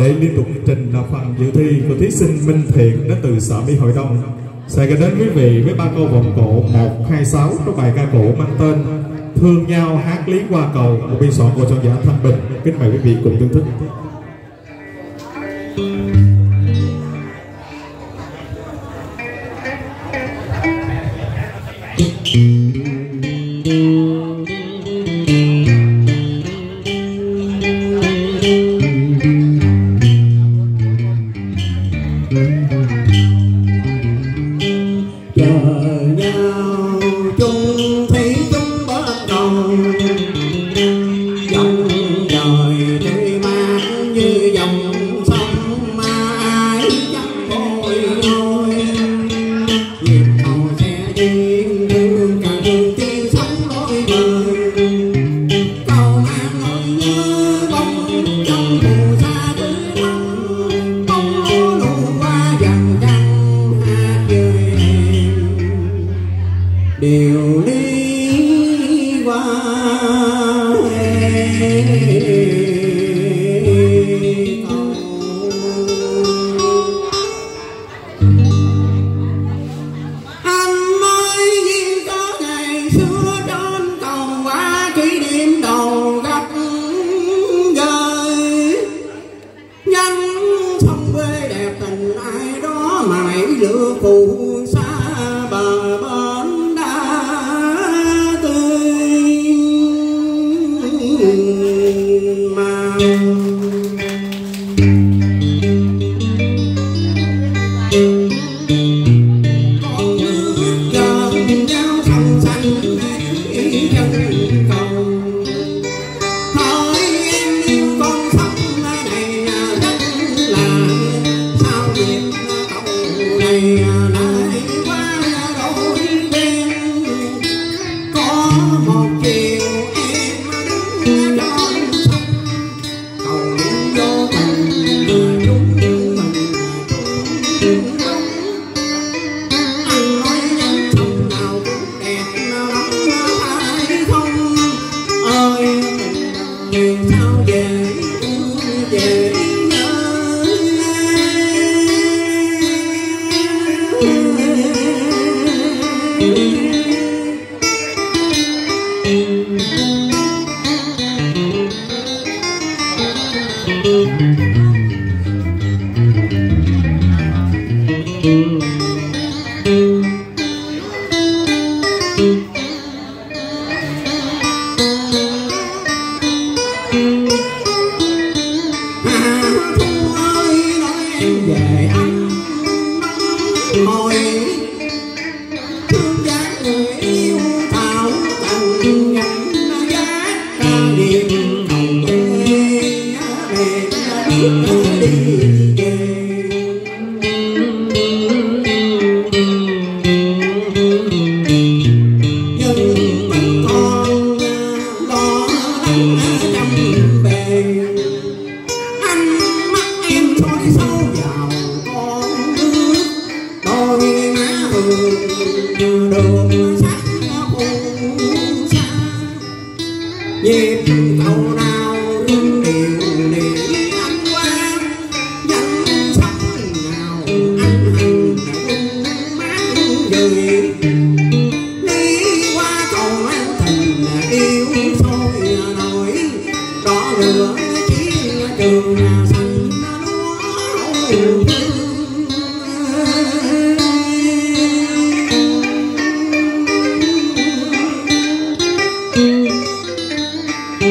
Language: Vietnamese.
để liên tục trình là phần dự thi của thí sinh Minh Thiện đến từ xã Mỹ Hội Đông. Sẽ gửi đến quý vị với ba câu vòng cổ 126 trong bài ca cổ mang tên Thương nhau hát lý qua cầu, một biên soạn của soạn giả Thanh Bình. Kính mời quý vị cùng thưởng thức. Mm-hmm. phù xa bà trói sâu vào con nước tôi má vườn như đường sắc cùng xa nhịp cầu nào rung điệu để anh qua danh sóng nào anh hằng đã tung mát